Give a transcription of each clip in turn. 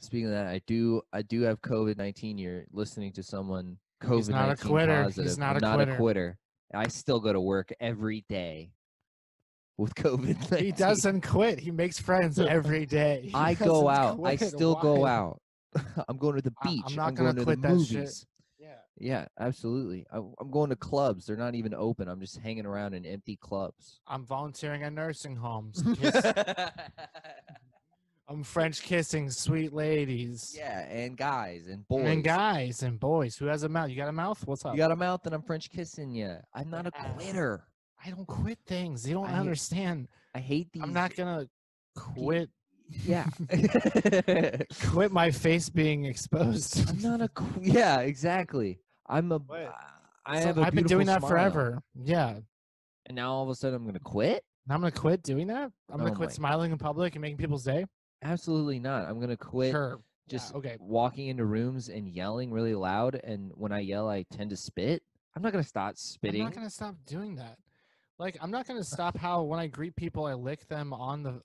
Speaking of that, I do I do have COVID nineteen. You're listening to someone COVID He's not a nineteen quitter. positive. He's not a not quitter. a quitter. I still go to work every day with COVID nineteen. He doesn't quit. He makes friends every day. He I go out. I still go out. I'm going to the I- I'm not I'm gonna going to quit the that shit. Yeah. Yeah, absolutely. I, I'm going to clubs. They're not even open. I'm just hanging around in empty clubs. I'm volunteering at nursing homes. I'm French kissing sweet ladies. yeah, and guys and boys. And guys and boys. Who has a mouth? You got a mouth? What's up? You got a mouth and I'm French kissing you. I'm not a quitter. I don't quit things. You don't I hate- understand. I hate these. I'm not gonna quit Yeah. quit my face being exposed. I'm not a. qu- Yeah, exactly. I'm a. What? I So have a I've been doing that smile. forever. Yeah. And now all of a sudden I'm gonna quit? I'm gonna quit doing that. I'm gonna Oh quit smiling in public and making people's day. Absolutely not. I'm gonna quit Sure. Yeah, just okay. walking into rooms and yelling really loud. And when I yell, I tend to spit. I'm not gonna stop spitting. I'm not gonna stop doing that. Like I'm not gonna stop how when I greet people I lick them on the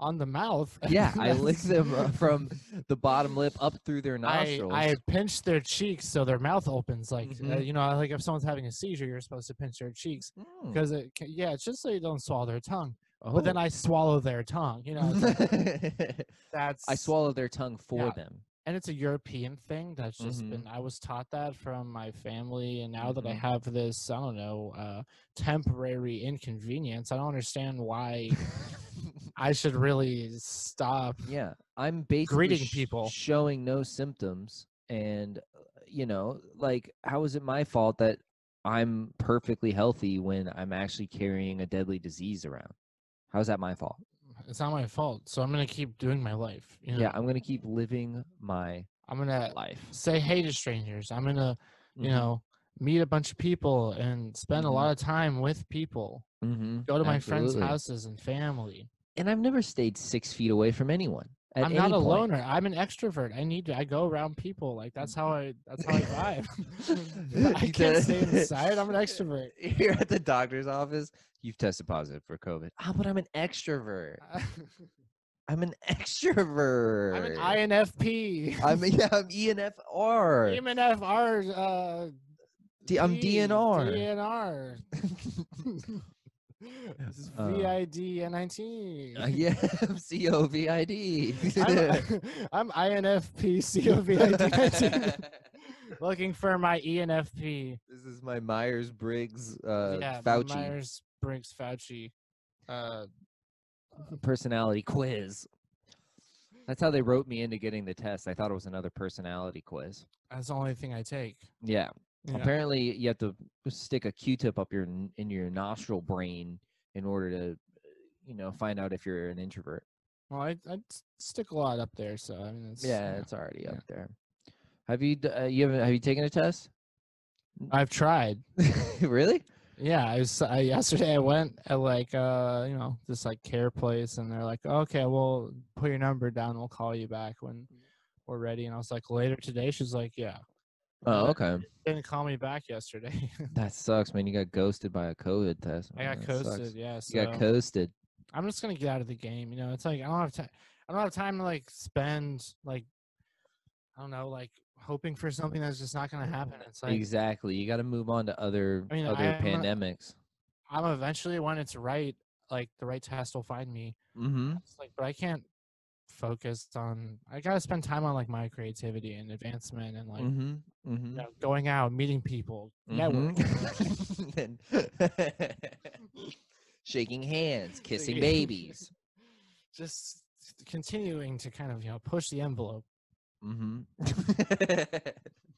on the mouth. yeah, I lick them uh, from the bottom lip up through their nostrils. I I pinch their cheeks so their mouth opens. Like uh, Mhm. you know, like if someone's having a seizure, you're supposed to pinch their cheeks Mm. because it ca- yeah, it's just so you don't swallow their tongue. But then Oh. I swallow their tongue. You know, like, that's I swallow their tongue for Yeah. them. and it's a European thing that's just Mhm. been I was taught that from my family and now that I Mhm. have this I don't know uh temporary inconvenience I don't understand why I should really stop Yeah, I'm basically Greeting sh- people. showing no symptoms, and uh, you know, like, how is it my fault that I'm perfectly healthy when I'm actually carrying a deadly disease around? How's that my fault? it's not my fault so I'm gonna keep doing my life you know Yeah, I'm gonna keep living my I'm gonna life. say hey to strangers I'm gonna you Mhm, know meet a bunch of people and spend a Mhm. lot of time with people mhm, go to my friends houses and family and I've never stayed six feet away from anyone. At I'm not a point. loner. I'm an extrovert. I need to. I go around people. Like that's how I. That's how I vibe. I can't stay inside. I'm an extrovert. You're at the doctor's office. You've tested positive for COVID. Ah, but I'm an extrovert. I'm an extrovert. I'm an INFP. I'm yeah, I'm ENFR. I'm an FR. Uh, D- I'm D, DNR. DNR. this is Uh, VID 19. Uh, yeah, I'm COVID. I'm, I'm INFP COVID 19. Looking for my E ENFP. this is my Myers Briggs uh, yeah, Fauci Myers Briggs Fauci. Uh, personality quiz. That's how they wrote me into getting the test. I thought it was another personality quiz. that's the only thing I take. Yeah. Yeah. Apparently, you have to stick a Q-tip up your in your nostril brain in order to, you know, find out if you're an introvert. Well, I I stick a lot up there, so I mean, it's, Yeah, know, it's already yeah. up there. Have you uh, you haven't have you taken a test? I've tried. really? Yeah, I was I, yesterday. I went at like uh you know this like care place, and they're like, okay, well, put your number down. We'll call you back when we're ready. And I was like, later today. She's like, yeah. Oh, okay. Didn't call me back yesterday. That sucks, man. You got ghosted by a COVID test. I got That sucks. coasted. Yeah, You got coasted. I'm just gonna get out of the game. You know, it's like I don't have time. I don't have time to like spend like I don't know like hoping for something that's just not gonna happen. It's like exactly. You got to move on to other I mean, other I'm a- pandemics. I'm eventually when it's right, like the right test will find me. Mm-hmm. It's like, but I can't focus on. I gotta spend time on like my creativity and advancement and like Mm-hmm. Mm-hmm. know, going out, meeting people. And- Shaking hands, kissing babies. Just continuing to kind of you know push the envelope. Mm-hmm.